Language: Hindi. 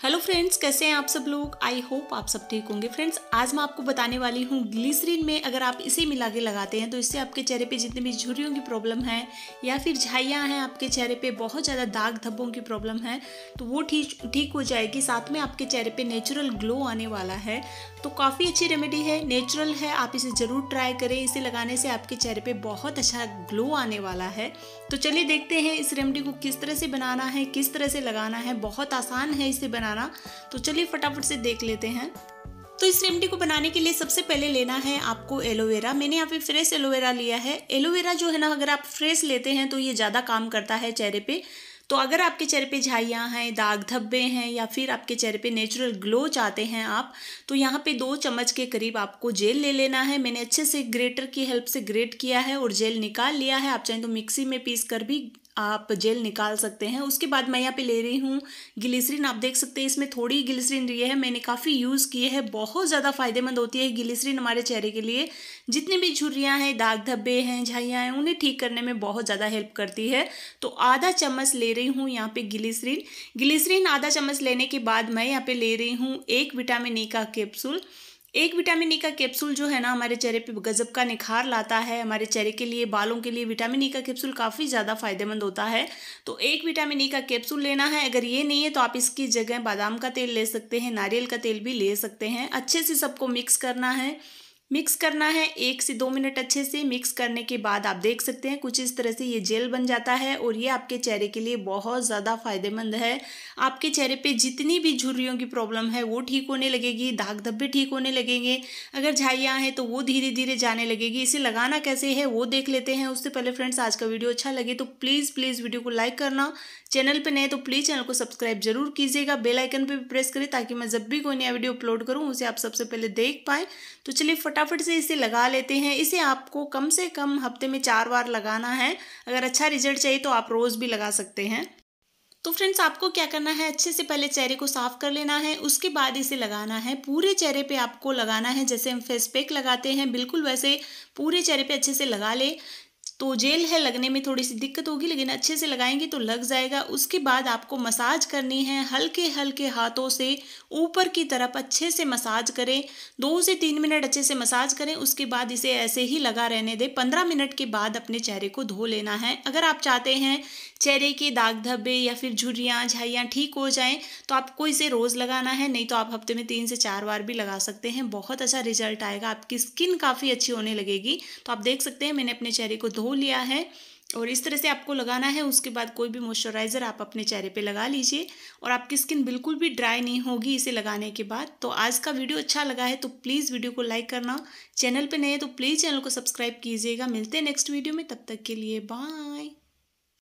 हेलो फ्रेंड्स कैसे हैं आप सब लोग? आई होप आप सब ठीक होंगे। फ्रेंड्स आज मैं आपको बताने वाली हूँ ग्लिसरीन में अगर आप इसे मिला के लगाते हैं तो इससे आपके चेहरे पे जितने भी झुर्रियों की प्रॉब्लम है, या फिर झाइयाँ हैं आपके चेहरे पे, बहुत ज़्यादा दाग धब्बों की प्रॉब्लम है तो वो ठीक ठीक हो जाएगी। साथ में आपके चेहरे पर नेचुरल ग्लो आने वाला है। तो काफ़ी अच्छी रेमेडी है नेचुरल है, आप इसे ज़रूर ट्राई करें। इसे लगाने से आपके चेहरे पर बहुत अच्छा ग्लो आने वाला है। तो चलिए देखते हैं इस रेमेडी को किस तरह से बनाना है, किस तरह से लगाना है। बहुत आसान है इसे बनाना बनाना तो चलिए फटाफट से देख लेते हैं। तो इस रेमडी को बनाने के लिए सबसे पहले लेना है आपको एलोवेरा। मैंने यहाँ पे फ्रेश एलोवेरा लिया है। एलोवेरा जो है ना, अगर आप फ्रेश लेते हैं तो ये ज़्यादा काम करता है चेहरे पे। तो अगर आपके चेहरे पे झाइयाँ हैं, दाग धब्बे हैं या फिर आपके चेहरे पे नेचुरल ग्लो चाहते हैं आप तो यहाँ पे दो चम्मच के करीब आपको जेल ले लेना है। मैंने अच्छे से ग्रेटर की हेल्प से ग्रेट किया है और जेल निकाल लिया है। आप चाहें तो मिक्सी में पीस कर भी आप जेल निकाल सकते हैं। उसके बाद मैं यहाँ पे ले रही हूँ गिलिसरीन। आप देख सकते हैं, इसमें थोड़ी गिलिसरीन ली है। मैंने काफ़ी यूज़ किए है। बहुत ज़्यादा फ़ायदेमंद होती है गिलिसरीन हमारे चेहरे के लिए। जितनी भी झुर्रियाँ हैं, दाग धब्बे हैं, झाइयाँ हैं, उन्हें ठीक करने में बहुत ज़्यादा हेल्प करती है। तो आधा चम्मच ले रही हूँ यहाँ पे गिलिसरीन। गिलिसरीन आधा चम्मच लेने के बाद मैं यहाँ पे ले रही हूँ एक विटामिन ई का कैप्सूल। एक विटामिन ई का कैप्सूल जो है ना हमारे चेहरे पे गजब का निखार लाता है, हमारे चेहरे के लिए, बालों के लिए विटामिन ई का कैप्सूल काफ़ी ज़्यादा फ़ायदेमंद होता है। तो एक विटामिन ई का कैप्सूल लेना है, अगर ये नहीं है तो आप इसकी जगह बादाम का तेल ले सकते हैं, नारियल का तेल भी ले सकते हैं। अच्छे से सबको मिक्स करना है। मिक्स करना है, एक से दो मिनट अच्छे से मिक्स करने के बाद आप देख सकते हैं, कुछ इस तरह से ये जेल बन जाता है और ये आपके चेहरे के लिए बहुत ज़्यादा फ़ायदेमंद है। आपके चेहरे पे जितनी भी झुर्रियों की प्रॉब्लम है, वो ठीक होने लगेगी दाग धब्बे ठीक होने लगेंगे। अगर झाइयाँ हैं तो वो धीरे धीरे जाने लगेगी। इसे लगाना कैसे है, वो देख लेते हैं। उससे पहले फ्रेंड्स, आज का वीडियो अच्छा लगे तो प्लीज़ प्लीज़ वीडियो को लाइक करना। चैनल पर नए तो प्लीज़ चैनल को सब्सक्राइब ज़रूर कीजिएगा। बेलाइकन पर भी प्रेस करें ताकि मैं जब भी कोई नया वीडियो अपलोड करूँ, उसे आप सबसे पहले देख पाएँ। तो चलिए फटाफट से इसे लगा लेते हैं। इसे आपको कम से कम हफ़्ते में चार बार लगाना है। अगर अच्छा रिज़ल्ट चाहिए तो आप रोज़ भी लगा सकते हैं। तो फ्रेंड्स, आपको क्या करना है? अच्छे से पहले चेहरे को साफ़ कर लेना है। उसके बाद इसे लगाना है। पूरे चेहरे पे आपको लगाना है। जैसे हम फेस पैक लगाते हैं, बिल्कुल वैसे पूरे चेहरे पे अच्छे से लगा ले। तो जेल है, लगने में थोड़ी सी दिक्कत होगी, लेकिन अच्छे से लगाएँगे तो लग जाएगा। उसके बाद आपको मसाज करनी है हल्के हल्के हाथों से ऊपर की तरफ़ अच्छे से मसाज करें। दो से तीन मिनट अच्छे से मसाज करें, उसके बाद इसे ऐसे ही लगा रहने दें। पंद्रह मिनट के बाद अपने चेहरे को धो लेना है। अगर आप चाहते हैं चेहरे के दाग धब्बे या फिर झुरियाँ झाइयाँ ठीक हो जाएँ तो आपको इसे रोज़ लगाना है, नहीं तो आप हफ़्ते में तीन से चार बार भी लगा सकते हैं। बहुत अच्छा रिज़ल्ट आएगा, आपकी स्किन काफ़ी अच्छी होने लगेगी। तो आप देख सकते हैं, मैंने अपने चेहरे को लिया है और इस तरह से आपको लगाना है, उसके बाद कोई भी मॉइस्चराइज़र आप अपने चेहरे पे लगा लीजिए और आपकी स्किन बिल्कुल भी ड्राई नहीं होगी इसे लगाने के बाद। तो आज का वीडियो अच्छा लगा है तो प्लीज़ वीडियो को लाइक करना। चैनल पे नए तो प्लीज़ चैनल को सब्सक्राइब कीजिएगा। मिलते हैं नेक्स्ट वीडियो में, तब तक के लिए बाय